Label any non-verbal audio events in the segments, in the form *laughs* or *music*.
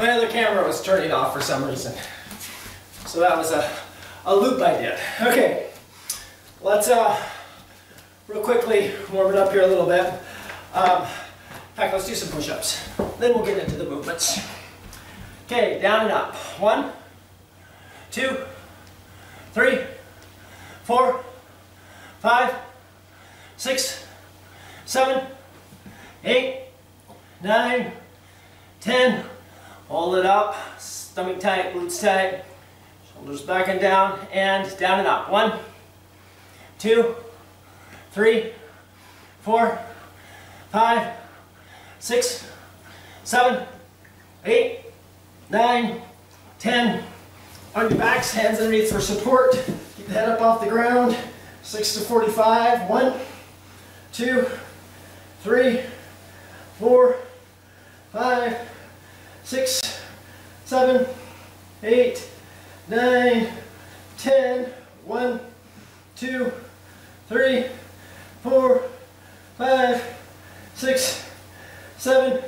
My other camera was turning off for some reason. So that was a, a loop I did. Okay, let's uh, real quickly warm it up here a little bit. Um, in fact, let's do some push-ups. Then we'll get into the movements. Okay, down and up. One, two, three, four, five, six, seven, eight, nine, ten. Hold it up, stomach tight, glutes tight, shoulders back and down, and down and up. One, two, three, four, five, six, seven, eight, nine, ten. On your backs, hands underneath for support. Keep the head up off the ground. Six to 45. One, two, three, four, five, six, seven, eight, nine, ten. One, two, three, four, five, six, seven,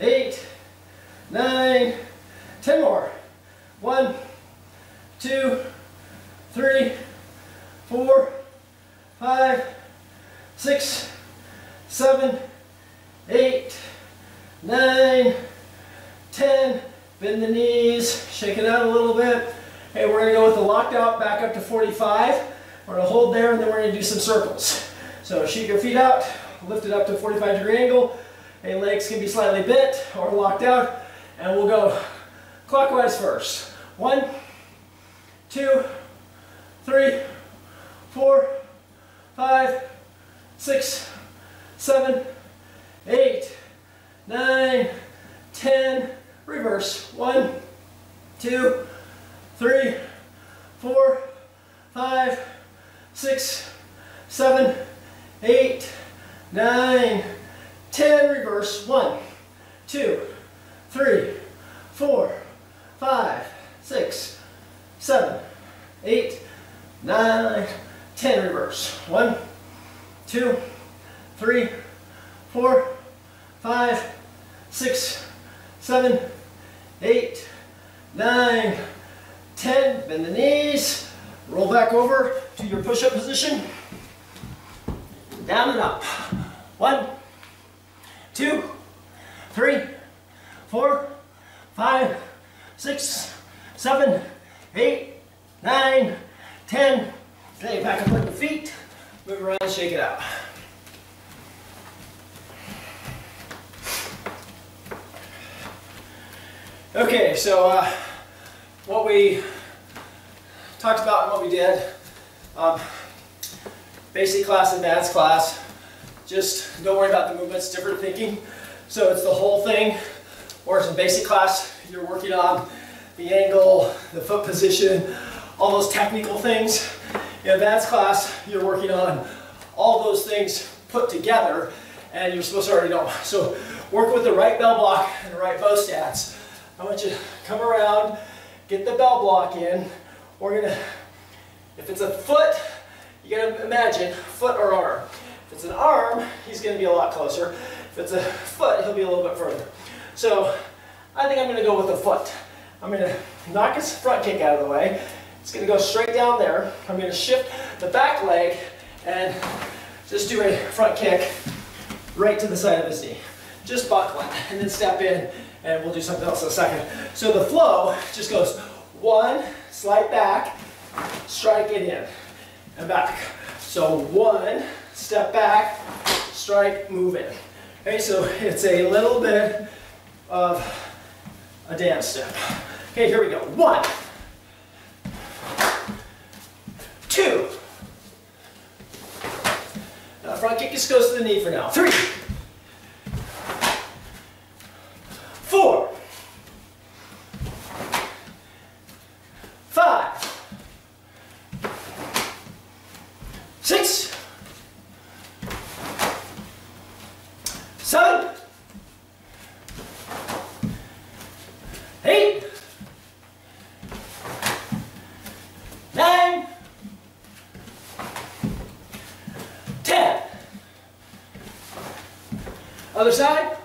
eight, nine, ten more. One, two, three, four, five, six, seven, eight, nine, ten. Bend the knees, shake it out a little bit. Hey, we're gonna go with the locked out back up to 45. We're gonna hold there and then we're gonna do some circles. So shoot your feet out, lift it up to a 45 degree angle. Hey, legs can be slightly bent or locked out. And we'll go clockwise first. One, two, three, four, five, six, seven, eight, nine, ten. Reverse. One, two, three, four, five, six, seven, eight, nine, ten. Reverse. One, two, three, four, five, six, seven, eight, nine, ten. Reverse. One, two, three, four, five, six, seven, eight, nine, ten. Bend the knees. Roll back over to your push-up position. Down and up. One, two, three, four, five, six, seven, eight, nine, ten. Okay, back up on your feet. Move around, shake it out. Okay, so uh, what we talked about and what we did, um, basic class, and advanced class, just don't worry about the movements, different thinking. So it's the whole thing, whereas in basic class, you're working on the angle, the foot position, all those technical things. In advanced class, you're working on all those things put together, and you're supposed to already know. So work with the right bell block and the right bow stance. I want you to come around, get the bell block in. We're gonna, if it's a foot, you gotta imagine foot or arm. If it's an arm, he's gonna be a lot closer. If it's a foot, he'll be a little bit further. So I think I'm gonna go with a foot. I'm gonna knock his front kick out of the way. It's gonna go straight down there. I'm gonna shift the back leg and just do a front kick right to the side of his knee. Just buckle it and then step in and we'll do something else in a second. So the flow just goes one, slide back, strike it in, and back. So one, step back, strike, move in. Okay, so it's a little bit of a dance step. Okay, here we go. One, two. Now front kick just goes to the knee for now. Three. Other side.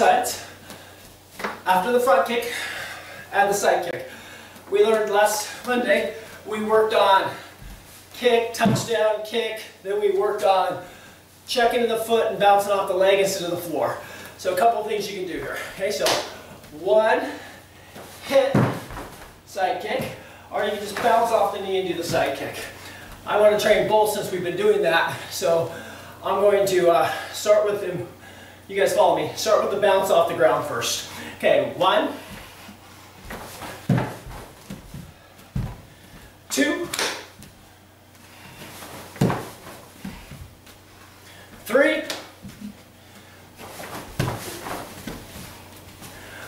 After the front kick, add the side kick. We learned last Monday, we worked on kick, touchdown, kick, then we worked on checking the foot and bouncing off the leg instead of the floor. So a couple things you can do here. Okay, so one, hit, side kick, or you can just bounce off the knee and do the side kick. I want to train both since we've been doing that, so I'm going to uh, start with them. You guys follow me. Start with the bounce off the ground first. Okay, one, two, three,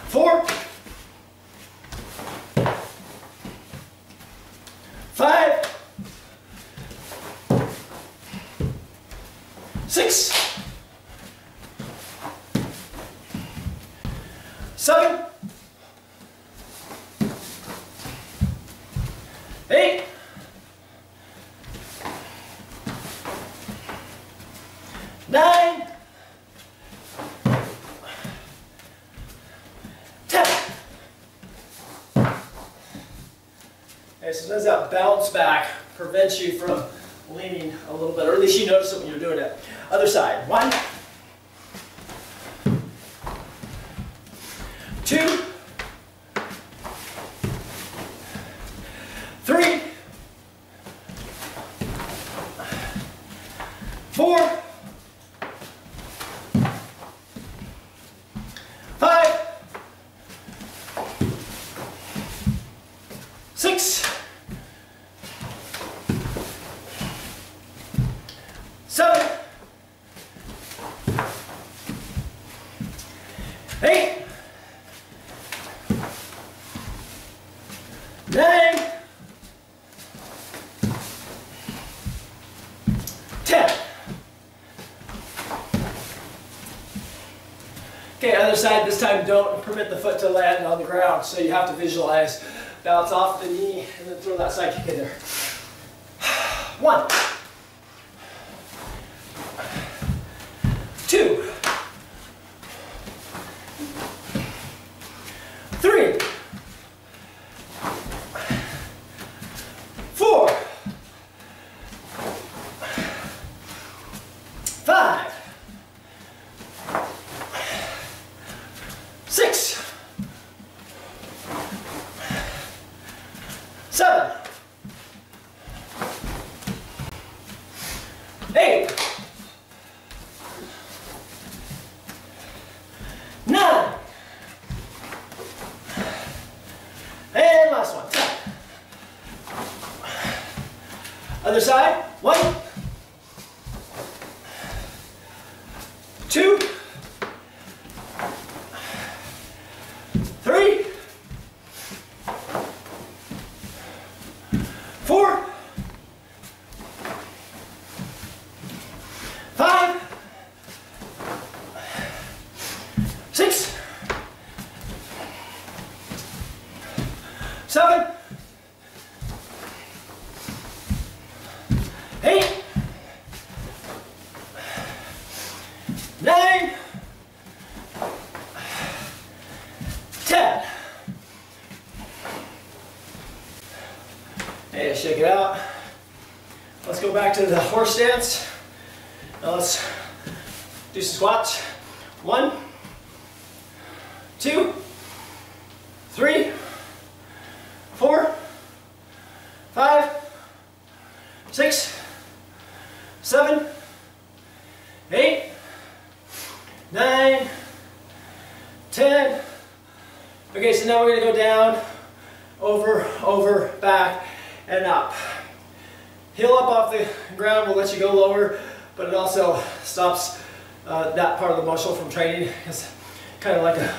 four, five, six, seven, eight, nine, ten. Okay, sometimes that bounce back prevents you from leaning a little bit, or at least you notice it when you're doing it. Other side. One, two, three, four, five, six, seven, eight, nine, ten. Okay, other side, this time don't permit the foot to land on the ground, so you have to visualize. Bounce off the knee and then throw that side kick in there. *sighs* One. Two. Three. Four. Five. Six. Seven. Eight. Nine. And last one. Ten. Other side. One. Two. Three. Four. Five. Six. Seven. Eight. Nine. Ten. Hey, shake it out. Let's go to the horse stance. Now let's do some squats. One, two, three, four, five, six, seven, eight, nine, ten. Okay, so now we're gonna go down, over, over, back, and up. heel up off the ground will let you go lower, but it also stops uh, that part of the muscle from training. It's kind of like a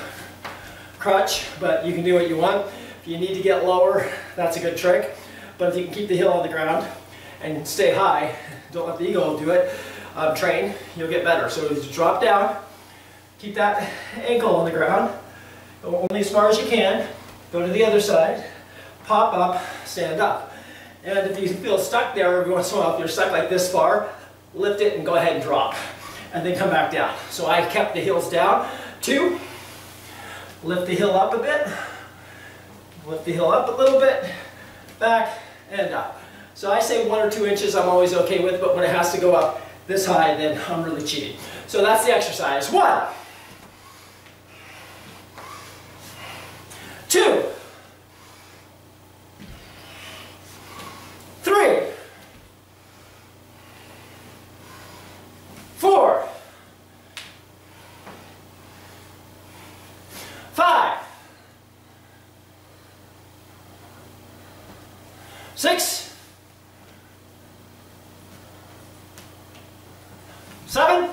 crutch, but you can do what you want. If you need to get lower, that's a good trick. But if you can keep the heel on the ground and stay high, don't let the ego do it, um, train, you'll get better. So just drop down, keep that ankle on the ground, go only as far as you can, go to the other side, pop up, stand up. And if you feel stuck there every once in a while, if you're stuck like this far, lift it and go ahead and drop. And then come back down. So I kept the heels down. Two, lift the heel up a bit, lift the heel up a little bit, back and up. So I say one or two inches I'm always okay with, but when it has to go up this high, then I'm really cheating. So that's the exercise. One, two, three, four, five, six, seven,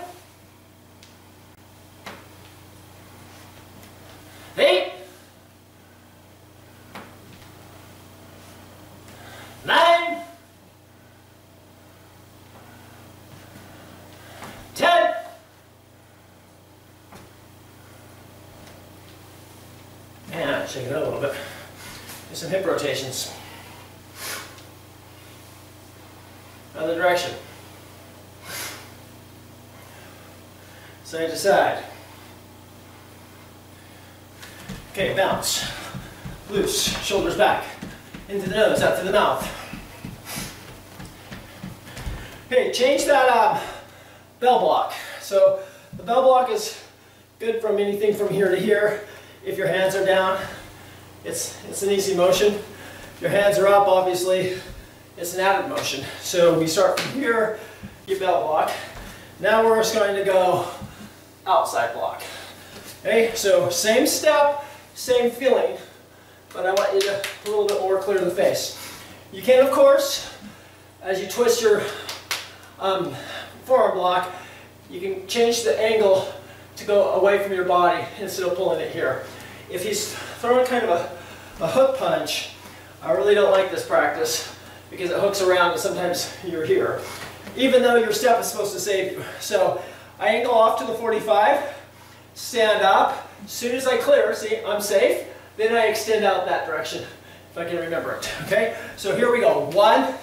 eight, nine, ten, and shake it out a little bit. Do some hip rotations. Other direction. Side to side. Okay, bounce. Loose, shoulders back. Into the nose, out to the mouth. Okay, change that um, bell block. So the bell block is good from anything from here to here. If your hands are down, it's, it's an easy motion. If your hands are up, obviously, it's an added motion. So we start from here, your bell block. Now we're just going to go outside block. Okay, so same step, same feeling, but I want you to a little bit more clear to the face. You can, of course, as you twist your um, forearm block, you can change the angle to go away from your body instead of pulling it here. If he's throwing kind of a, a hook punch, I really don't like this practice because it hooks around and sometimes *laughs* you're here. Even though your step is supposed to save you. So I angle off to the 45, stand up. As soon as I clear, see, I'm safe. Then I extend out that direction, if I can remember it. *laughs* Okay, so here we go. One,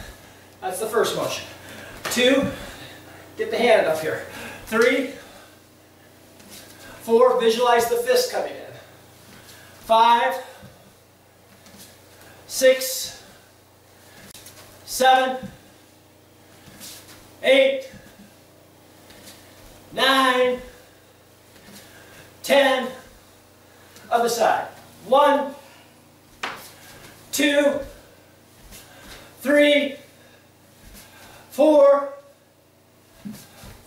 that's the first motion. Two, get the hand up here. Three, four, visualize the fist coming in. Five, six, seven, eight, nine, ten. Other side. One, two, three, four,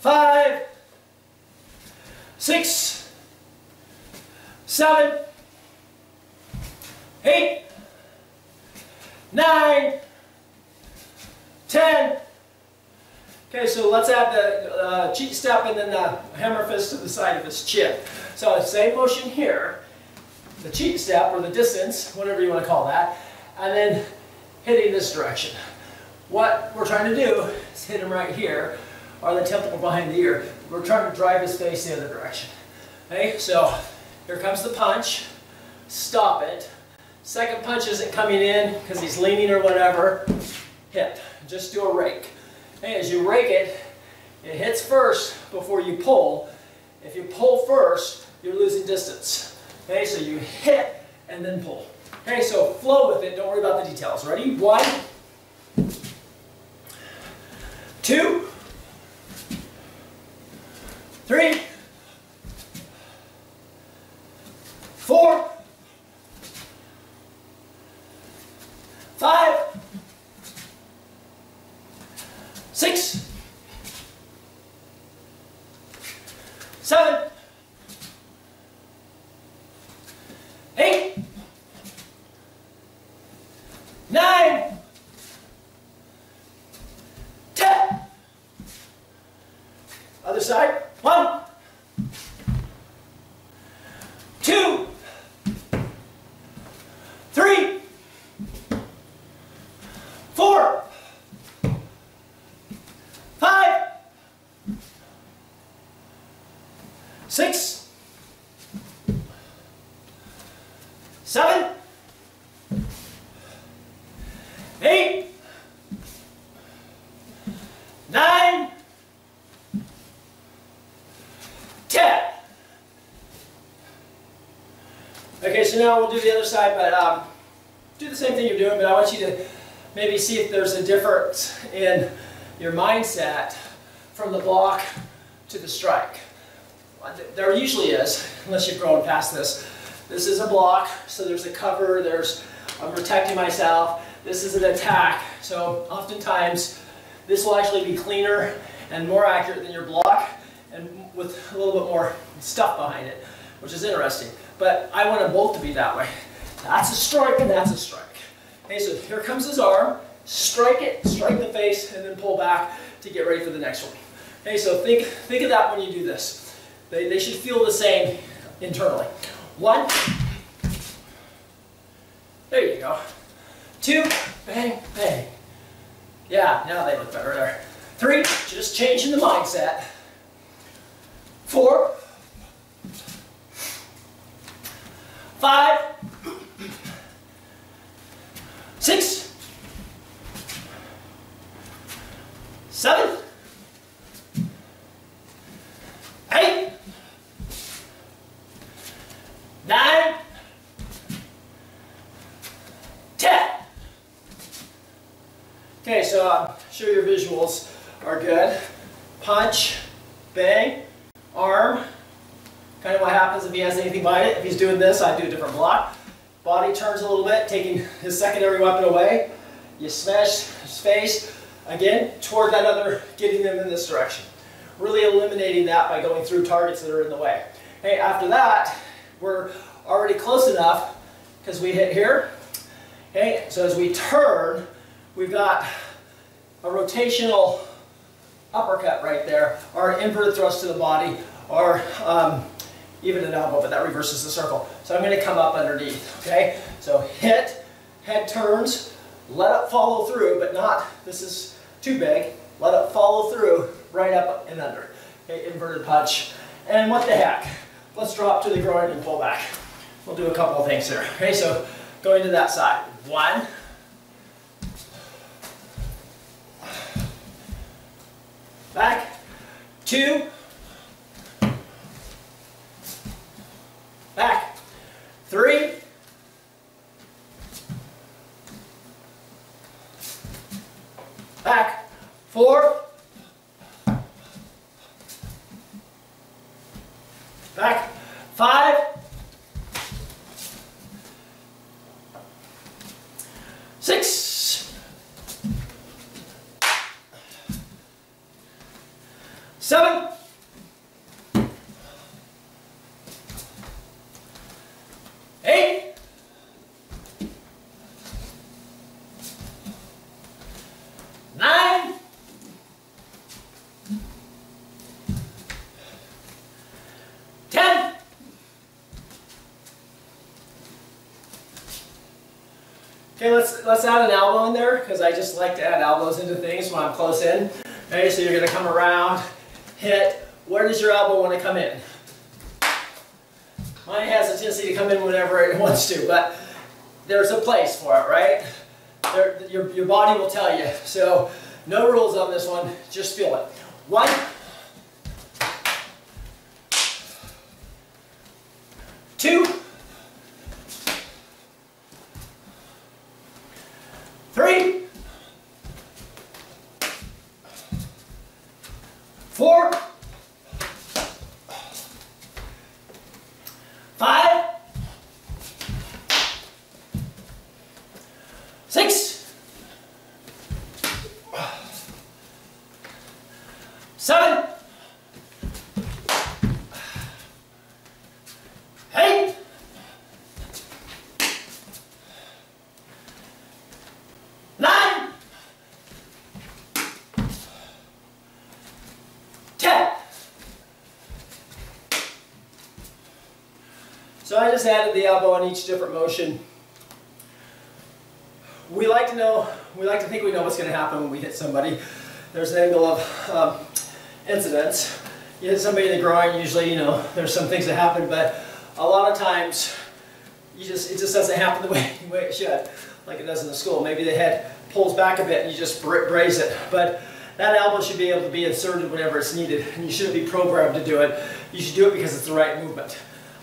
five, six, seven, eight, nine, ten. Okay, so let's add the uh, cheat step and then the hammer fist to the side of his chin. So same motion here, the cheat step or the distance, whatever you want to call that, and then hitting this direction. What we're trying to do is hit him right here, or the temple behind the ear. We're trying to drive his face the other direction. Okay, so here comes the punch. Stop it. Second punch isn't coming in because he's leaning or whatever. Hit. Just do a rake. Okay, as you rake it, it hits first before you pull. If you pull first, you're losing distance. Okay, so you hit and then pull. Okay, so flow with it. Don't worry about the details. Ready? One, two, three, four, five, six, seven, eight, nine, side. One, two, three, four, five, six, seven, eight, nine, ten. Okay, so now we'll do the other side, but um, do the same thing you're doing, but I want you to maybe see if there's a difference in your mindset from the block to the strike. There usually is, unless you've grown past this. This is a block, so there's a cover, there's, I'm protecting myself. This is an attack, so oftentimes this will actually be cleaner and more accurate than your block and with a little bit more stuff behind it, which is interesting. But I want them both to be that way. That's a strike and that's a strike. Okay, so here comes his arm, strike it, strike the face, and then pull back to get ready for the next one. Okay, so think, think of that when you do this. They, they should feel the same internally. One, there you go. Two, bang, bang. Yeah, now they look better there. Three, just changing the mindset. Four, five, six, seven, eight, nine, ten. Okay, so I'm uh, sure your visuals are good. Punch, bang, arm, kind of what happens if he has anything behind it. If he's doing this, I do a different block. Body turns a little bit, taking his secondary weapon away. You smash his face, again, toward that other, getting them in this direction. Really eliminating that by going through targets that are in the way. Hey, after that, we're already close enough because we hit here. Okay, so as we turn, we've got a rotational uppercut right there, or an inverted thrust to the body, or um, even an elbow, but that reverses the circle. So I'm going to come up underneath, okay? So hit, head turns, let it follow through, but not, this is too big, let it follow through right up and under. Okay, inverted punch. And what the heck? Let's drop to the groin and pull back. We'll do a couple of things here. Okay, so going to that side. One, back, two, Back. Three. Back. Four. Back. Five. Six. Seven. Okay, let's, let's add an elbow in there because I just like to add elbows into things when I'm close in. Okay, so you're going to come around, hit. Where does your elbow want to come in? Mine has a tendency to come in whenever it *laughs* wants to, but there's a place for it, right? There, your, your body will tell you. So no rules on this one, just feel it. One, two, three, four, five, six, seven, eight, nine, So I just added the elbow on each different motion. We like to know, we like to think we know what's going to happen when we hit somebody. There's an angle of um, incidence. You hit somebody in the groin, usually, you know, there's some things that happen, but a lot of times, you just it just doesn't happen the way, the *laughs* way it should, like it does in the school. Maybe the head pulls back a bit and you just brace it. But that elbow should be able to be inserted whenever it's needed, and you shouldn't be programmed to do it. You should do it because it's the right movement.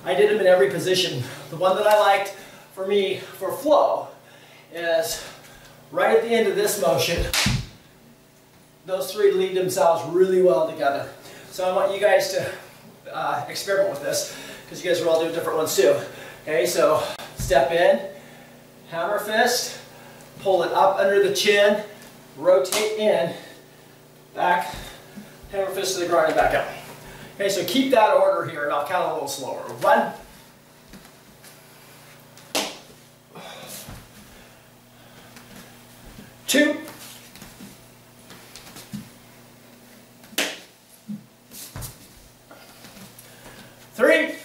I did them in every position. The one that I liked for me, for flow, is right at the end of this motion, those three lead themselves really well together. So I want you guys to uh, experiment with this, because you guys are all doing different ones too. Okay, so step in, hammer fist, pull it up under the chin, rotate in, back, hammer fist to the ground and back up. Okay, so keep that order here and I'll count a little slower. One, two, three,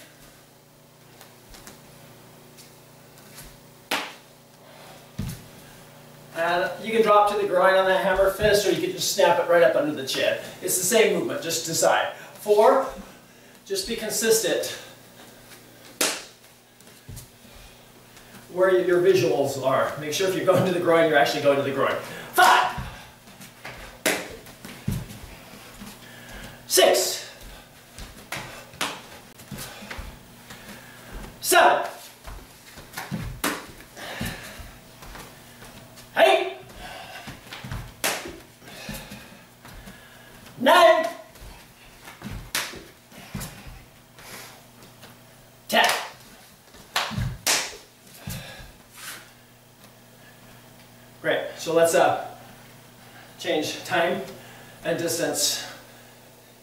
And you can drop to the groin on that hammer fist or you can just snap it right up under the chin. It's the same movement, just decide. Four, just be consistent where your visuals are. Make sure if you're going to the groin, you're actually going to the groin. Five, six, seven, nine, ten. Great, so let's uh, change time and distance,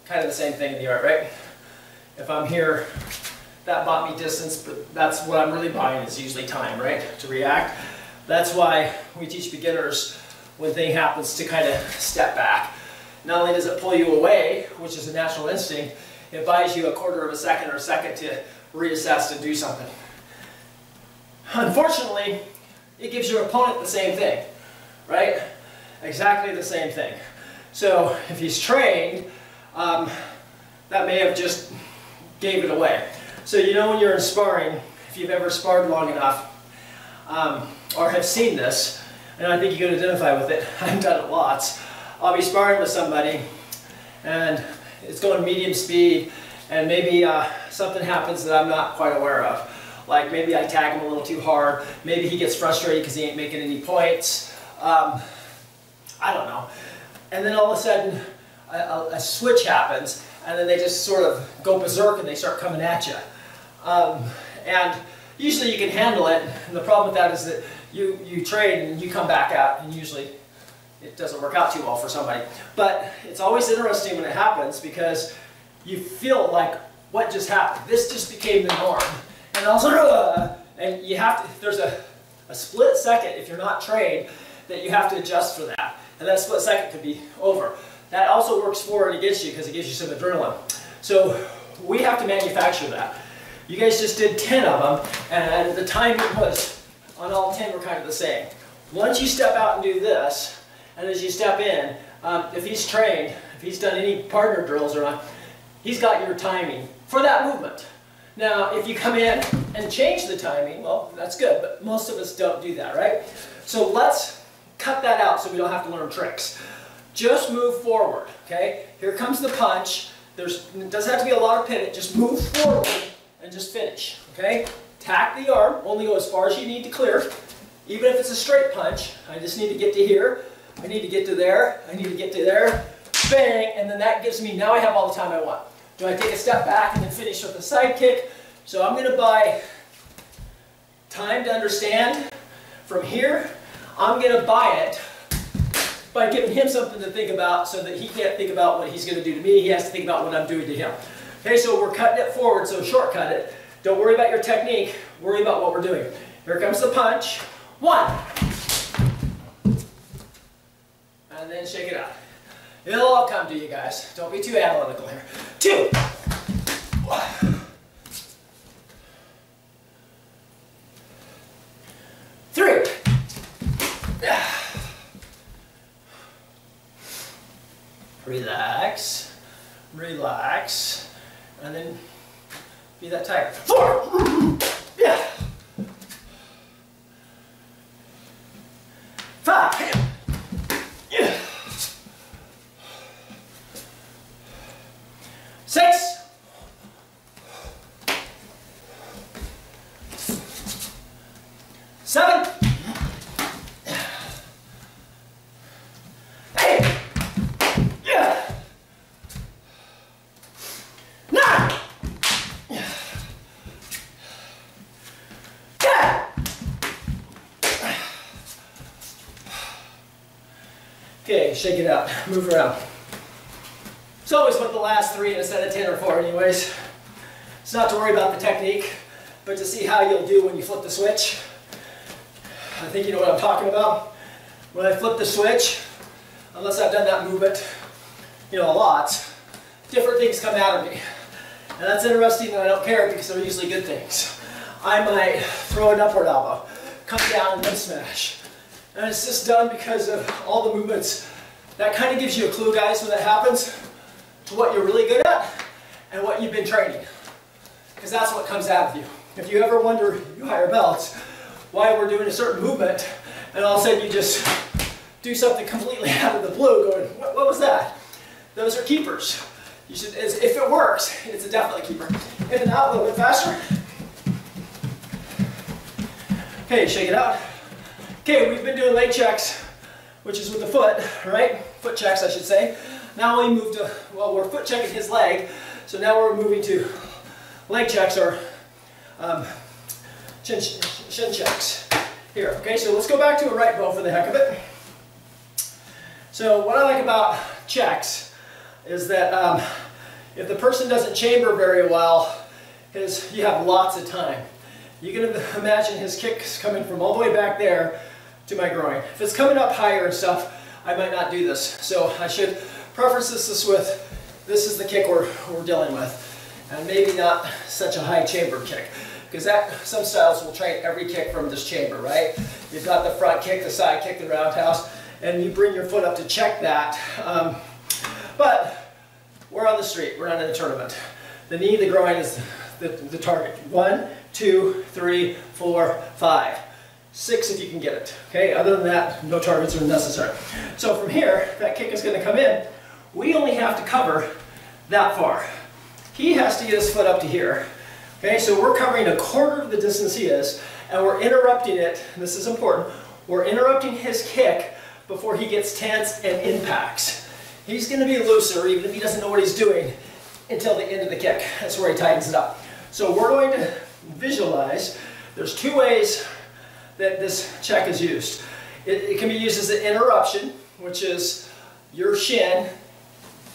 kind of the same thing in the art, right? If I'm here, that bought me distance, but that's what I'm really buying is usually time, right, to react. That's why we teach beginners when thing happens to kind of step back not only does it pull you away, which is a natural instinct, it buys you a quarter of a second or a second to reassess to do something. Unfortunately, it gives your opponent the same thing, right? Exactly the same thing. So if he's trained, um, that may have just gave it away. So you know when you're in sparring, if you've ever sparred long enough, um, or have seen this, and I think you can identify with it, *laughs* I've done it lots, I'll be sparring with somebody and it's going medium speed and maybe uh, something happens that I'm not quite aware of. Like maybe I tag him a little too hard, maybe he gets frustrated because he ain't making any points. Um, I don't know. And then all of a sudden a, a, a, switch happens and then they just sort of go berserk and they start coming at you. Um, and usually you can handle it and the problem with that is that you, you trade and you come back out and usually it doesn't work out too well for somebody. But it's always interesting when it happens because you feel like, what just happened? This just became the norm. And also, uh, *laughs* and you have to, there's a, a split second, if you're not trained, that you have to adjust for that. And that split second could be over. That also works for and against you because it gives you some adrenaline. So we have to manufacture that. You guys just did 10 of them, and the timing was on all 10 were kind of the same. Once you step out and do this, and as you step in, um, if he's trained, if he's done any partner drills or not, he's got your timing for that movement. Now, if you come in and change the timing, well, that's good, but most of us don't do that, right? So let's cut that out so we don't have to learn tricks. Just move forward, okay? Here comes the punch. There's, it doesn't have to be a lot of pivot. Just move forward and just finish, okay? Tack the arm. Only go as far as you need to clear. Even if it's a straight punch, I just need to get to here. I need to get to there, I need to get to there, bang, and then that gives me, now I have all the time I want. Do I take a step back and then finish with a side kick? So I'm going to buy time to understand. From here, I'm going to buy it by giving him something to think about so that he can't think about what he's going to do to me. He has to think about what I'm doing to him. Okay, so we're cutting it forward, so shortcut it. Don't worry about your technique. Worry about what we're doing. Here comes the punch. One and then shake it out. It'll all come to you guys. Don't be too analytical here. Two. Relax, relax, and then be that tight. *laughs* Four, yeah. Five, yeah. Six, seven, eight, yeah, nine, ten. Okay, shake it out, *laughs* move around. It's always put the last three in a set of 10 or four anyways. It's not to worry about the technique, but to see how you'll do when you flip the switch. I think you know what I'm talking about. When I flip the switch, unless I've done that movement, you know, a lot, different things come out of me. And that's interesting and I don't care because they're usually good things. I might throw an upward elbow, come down and then smash. And it's just done because of all the movements. That kind of gives you a clue, guys, when that happens, to what you're really good at and what you've been training. Because that's what comes out of you. If you ever wonder, you hire belts, why we're doing a certain movement, and all of a sudden you just do something completely *laughs* out of the blue, going, what, what was that? Those are keepers. You should, if it works, it's a definitely keeper. In and out a little bit faster. Okay, shake it out. Okay, we've been doing leg checks, which is with the foot, right? Foot checks, I should say. Now we move to, well, we're foot checking his leg, so now we're moving to leg checks or um, shin, shin checks. Here, okay, so let's go back to a right bow for the heck of it. So what I like about checks is that um, if the person doesn't chamber very well, is you have lots of time. You can imagine his kick's coming from all the way back there to my groin. If it's coming up higher and stuff, I might not do this. So I should preference this with, this is the kick we're, we're dealing with. And maybe not such a high chamber kick. Because that, some styles will train every kick from this chamber, right? You've got the front kick, the side kick, the roundhouse, and you bring your foot up to check that. Um, but we're on the street, we're not in a tournament. The knee, the groin is the, the target. One, two, three, four, five. Six if you can get it. Okay, other than that, no targets are necessary. So from here, that kick is going to come in. We only have to cover that far. He has to get his foot up to here. Okay, so we're covering a quarter of the distance he is, and we're interrupting it, this is important, we're interrupting his kick before he gets tense and impacts. He's going to be looser, even if he doesn't know what he's doing, until the end of the kick. That's where he tightens it up. So we're going to visualize, there's two ways that this check is used. It, it can be used as an interruption, which is your shin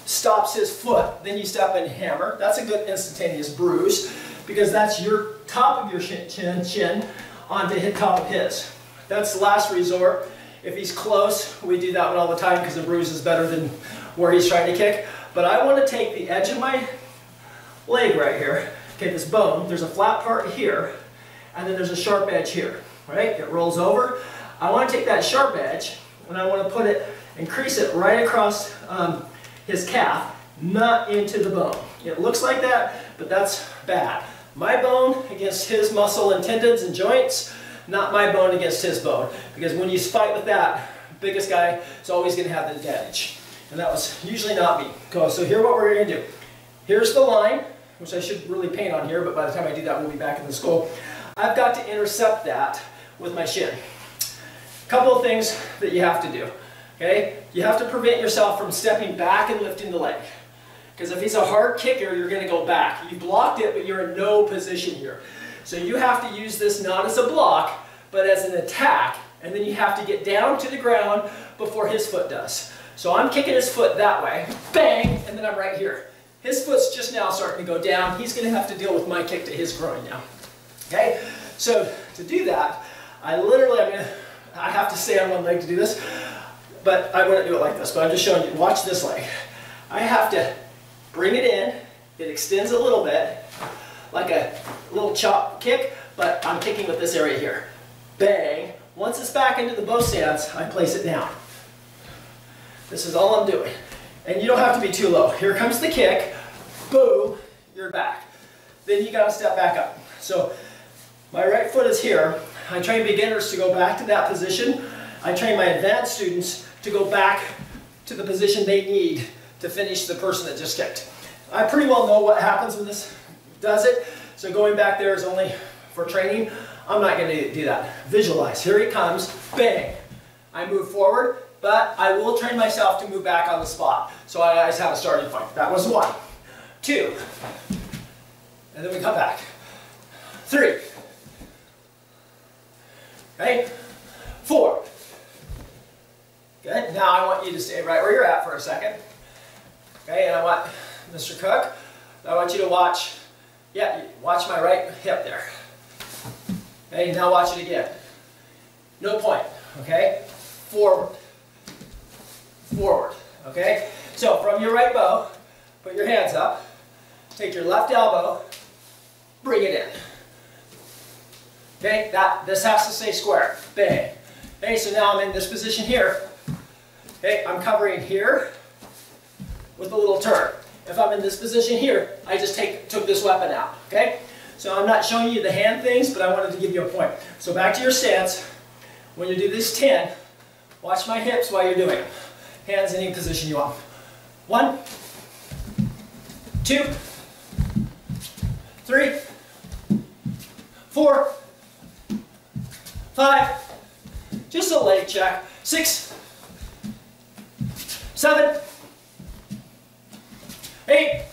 stops his foot, then you step and hammer. That's a good instantaneous bruise because that's your top of your shin, chin, chin onto the top of his. That's the last resort. If he's close, we do that one all the time because the bruise is better than where he's trying to kick. But I want to take the edge of my leg right here, okay, this bone, there's a flat part here, and then there's a sharp edge here, right? It rolls over. I want to take that sharp edge, and I want to put it, increase it right across um, his calf, not into the bone. It looks like that, but that's bad. My bone against his muscle and tendons and joints, not my bone against his bone. Because when you fight with that, biggest guy is always going to have the advantage. And that was usually not me. So here what we're going to do. Here's the line, which I should really paint on here, but by the time I do that, we'll be back in the school. I've got to intercept that with my shin. A couple of things that you have to do. Okay? You have to prevent yourself from stepping back and lifting the leg. Because if he's a hard kicker, you're going to go back. You blocked it, but you're in no position here. So you have to use this not as a block, but as an attack. And then you have to get down to the ground before his foot does. So I'm kicking his foot that way, bang, and then I'm right here. His foot's just now starting to go down. He's going to have to deal with my kick to his groin now. Okay? So to do that, I literally, I mean, I have to stay on one leg to do this, but I wouldn't do it like this, but I'm just showing you. Watch this leg. I have to bring it in. It extends a little bit, like a little chop kick, but I'm kicking with this area here. Bang. Once it's back into the bow stance, I place it down. This is all I'm doing. And you don't have to be too low. Here comes the kick, boom, you're back. Then you gotta step back up. So my right foot is here. I train beginners to go back to that position. I train my advanced students to go back to the position they need to finish the person that just kicked. I pretty well know what happens when this does it, so going back there is only for training. I'm not going to do that. Visualize. Here he comes. Bang. I move forward, but I will train myself to move back on the spot. So I always have a starting point. That was one. Two. And then we come back. Three. Okay. Four. Good. Now I want you to stay right where you're at for a second. Okay, and I want, Mr. Cook, I want you to watch, yeah, watch my right hip there. Okay, now watch it again. No point, okay? Forward. Forward, okay? So from your right bow, put your hands up, take your left elbow, bring it in. Okay, that, this has to stay square, bang. Okay, so now I'm in this position here. Okay, I'm covering here with a little turn. If I'm in this position here, I just take, took this weapon out, okay? So I'm not showing you the hand things, but I wanted to give you a point. So back to your stance. When you do this 10, watch my hips while you're doing it. Hands in any position you want. One, two, three, four, five, just a leg check, six, seven, eight,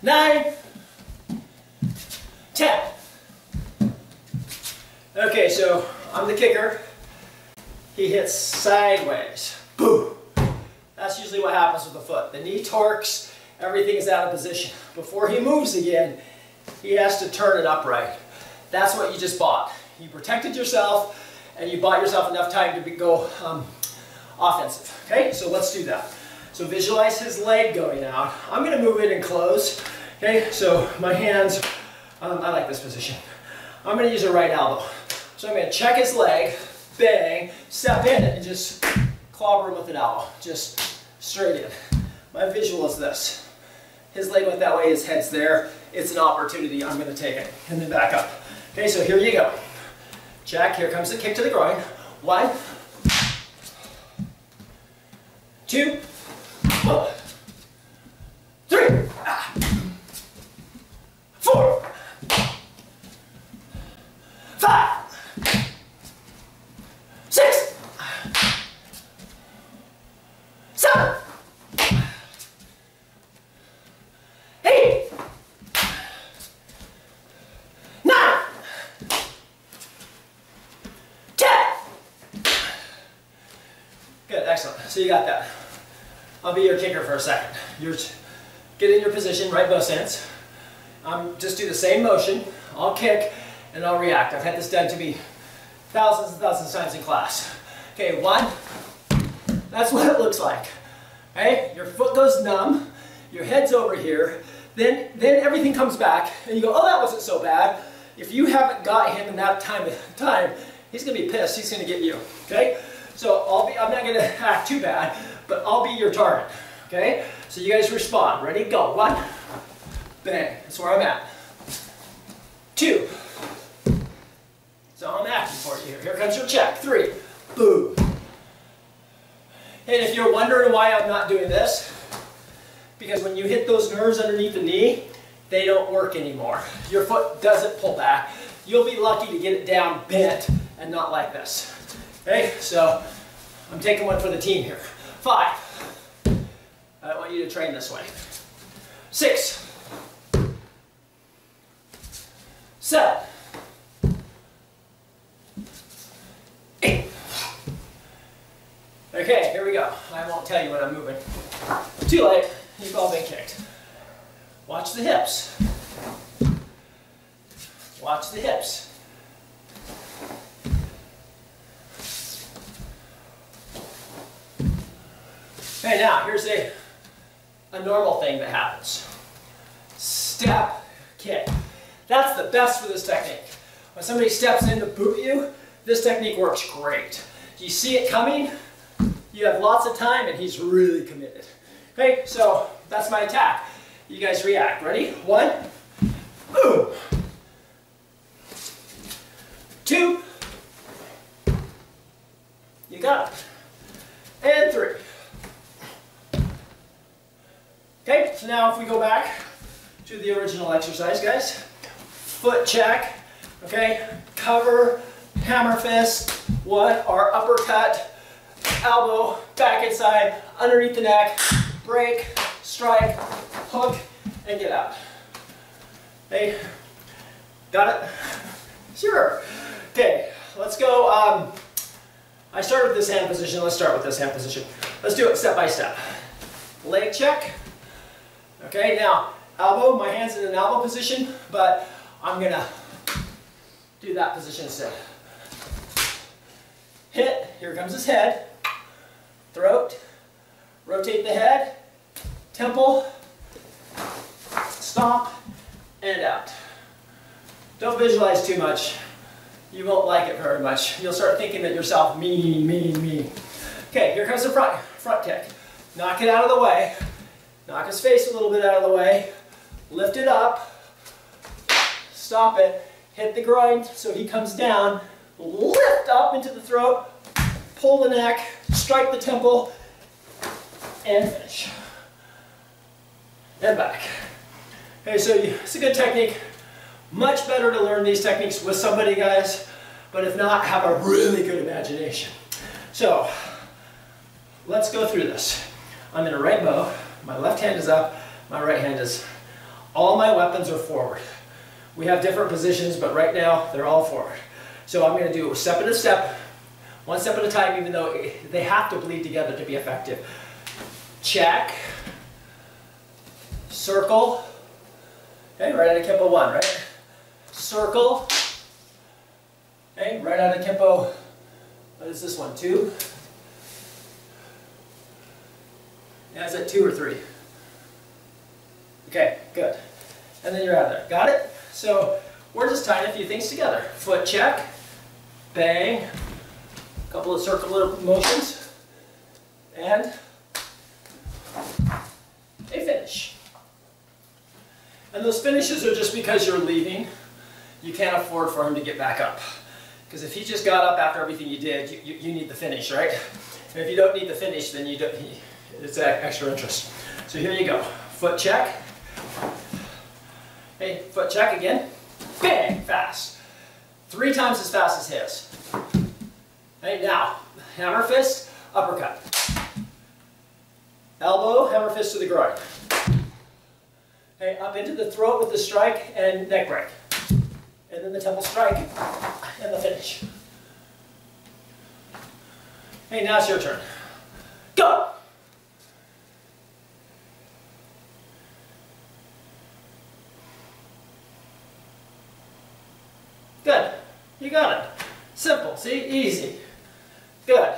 nine, ten. Okay, so I'm the kicker. He hits sideways. Boom. That's usually what happens with the foot. The knee torques, everything is out of position. Before he moves again, he has to turn it upright. That's what you just bought. You protected yourself and you bought yourself enough time to go um, offensive. Okay, so let's do that. So visualize his leg going out. I'm to move in and close. Okay, so my hands, um, I like this position. I'm to use a right elbow. So I'm to check his leg, bang, step in and just clobber him with an elbow. Just straight in. My visual is this. His leg went that way, his head's there. It's an opportunity, I'm to take it. And then back up. Okay, so here you go. Jack, here comes the kick to the groin. One, two, three, four, five, six, seven, eight, nine, ten. Good, excellent. So you got that. I'll be your kicker for a second. You're, get in your position, right bow stance. Um, just do the same motion. I'll kick and I'll react. I've had this done to me thousands and thousands of times in class. Okay, one. That's what it looks like. Okay, your foot goes numb, your head's over here, then, then everything comes back and you go, oh, that wasn't so bad. If you haven't got him in that time, of time he's gonna be pissed, he's gonna get you, okay? So I'll be, I'm not gonna act too bad, but I'll be your target. Okay? So you guys respond. Ready? Go. One. Bang. That's where I'm at. Two. So I'm acting for you here. Here comes your check. Three. Boom. And if you're wondering why I'm not doing this, because when you hit those nerves underneath the knee, they don't work anymore. Your foot doesn't pull back. You'll be lucky to get it down bent and not like this. Okay, so I'm taking one for the team here. Five. I want you to train this way. Six. Seven. Eight. Okay, here we go. I won't tell you when I'm moving. Too late. You've all been kicked. Watch the hips. Watch the hips. Okay, now here's a, a normal thing that happens. Step, kick. That's the best for this technique. When somebody steps in to boot you, this technique works great. You see it coming, You have lots of time and he's really committed. Okay, so that's my attack. You guys react. Ready? One. Boom. Two. You got it. And three. Okay, so now if we go back to the original exercise, guys. Foot check, okay? Cover, hammer fist, what? Our uppercut, elbow, back inside, underneath the neck, break, strike, hook, and get out. Hey, got it? Sure. Okay, let's go. Um, I started with this hand position. Let's start with this hand position. Let's do it step by step. Leg check. Okay, now elbow, my hand's in an elbow position, but I'm gonna do that position instead. Hit, here comes his head, throat, rotate the head, temple, stomp, and out. Don't visualize too much. You won't like it very much. You'll start thinking that yourself, me, me, me. Okay, here comes the front, front kick. Knock it out of the way. Knock his face a little bit out of the way. Lift it up. Stop it. Hit the groin so he comes down. Lift up into the throat. Pull the neck. Strike the temple. And finish. And back. Okay, so it's a good technique. Much better to learn these techniques with somebody, guys. But if not, have a really good imagination. So, let's go through this. I'm in a right bow. My left hand is up, my right hand is, all my weapons are forward. We have different positions, but right now they're all forward. So I'm going to do step at a step, one step at a time, even though they have to bleed together to be effective. Check, circle, okay, right out of Kempo 1, right? Circle, okay, right out of Kempo, what is this one, 2? Yeah, is it two or three? Okay, good. And then you're out of there. Got it? So we're just tying a few things together. Foot check, bang, a couple of circular motions, and a finish. And those finishes are just because you're leaving. You can't afford for him to get back up. Because if he just got up after everything you did, you, you, you need the finish, right? And if you don't need the finish, then you don't, it's extra interest. So here you go. Foot check. Hey, foot check again. Bang, fast. Three times as fast as his. Hey, now, hammer fist, uppercut. Elbow, hammer fist to the groin. Hey, up into the throat with the strike and neck break. And then the temple strike and the finish. Hey, now it's your turn. Go! Good. You got it. Simple. See? Easy. Good.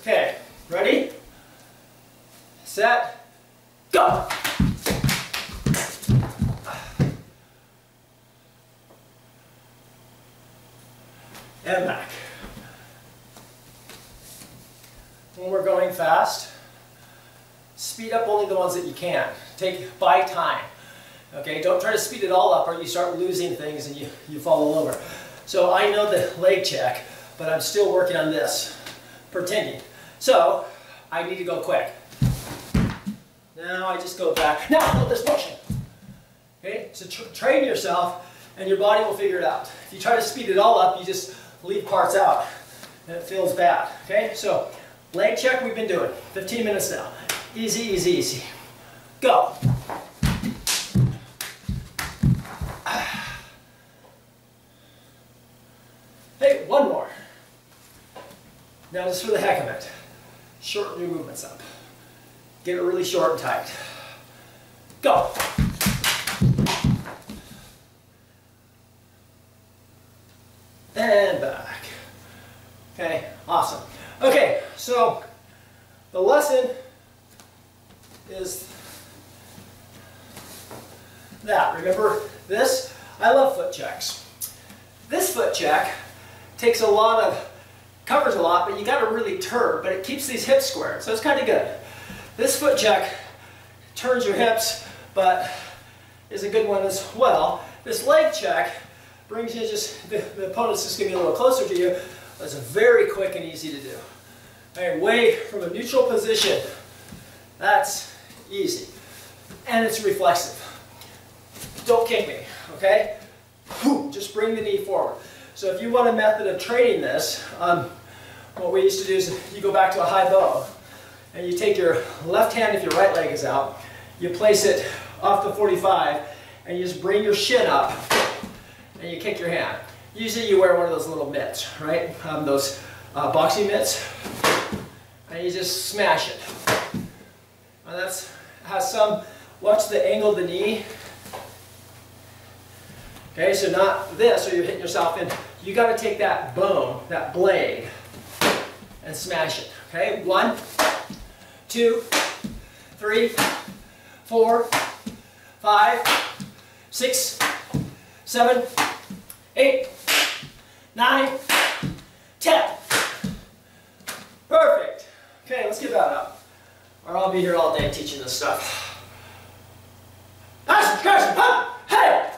Okay. Ready? Set. Go! And back. When we're going fast, speed up only the ones that you can. Take by time. Okay, don't try to speed it all up or you start losing things and you, you fall all over. So I know the leg check, but I'm still working on this, pretending. So I need to go quick. Now I just go back. Now hold this motion. Okay, so tr train yourself and your body will figure it out. If you try to speed it all up, you just leave parts out and it feels bad. Okay, so leg check we've been doing, 15 minutes now. Easy, easy, easy. Go. Just for the heck of it, shorten your movements up. Get it really short and tight. Go. And back. Okay, awesome. Okay, so the lesson is that. Remember this? I love foot checks. This foot check takes a lot of, covers a lot, but you gotta really turn, but it keeps these hips squared, so it's kind of good. This foot check turns your hips, but is a good one as well. This leg check brings you just, the, the opponent's just gonna be a little closer to you. It's very quick and easy to do. Okay, way from a neutral position. That's easy. And it's reflexive. Don't kick me, okay? Just bring the knee forward. So if you want a method of training this, um, what we used to do is you go back to a high bow and you take your left hand if your right leg is out, you place it off the 45 and you just bring your shin up and you kick your hand. Usually you wear one of those little mitts, right? Um, those uh, boxing mitts. And you just smash it. And that's has some, watch the angle of the knee. Okay, so not this or you're hitting yourself in you got to take that bone, that blade, and smash it. Okay, one, two, three, four, five, six, seven, eight, nine, ten. Perfect. Okay, let's get that up. Or I'll be here all day teaching this stuff. Passion, curse, up, head.